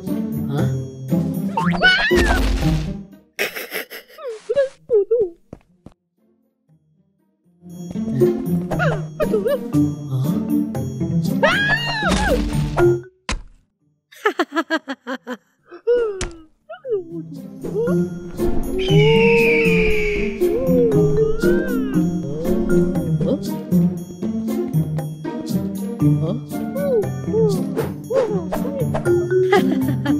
어? 어?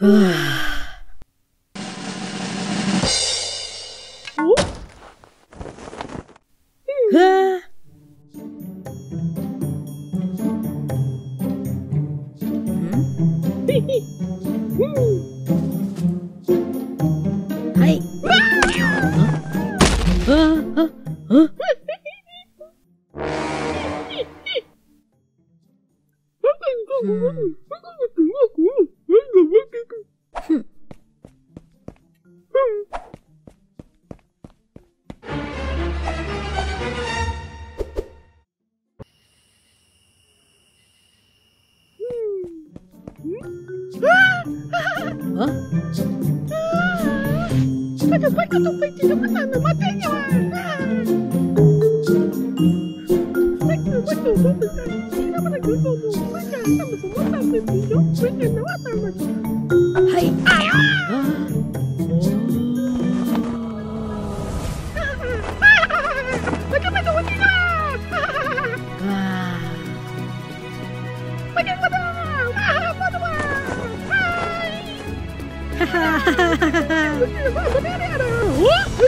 はあ。ふぅ。はい。あ、あ、あ、うん。Hã? Cadê o pai que eu tô feitiço? Matando, matei! Thank you. Look at her! Look at her! Look at her!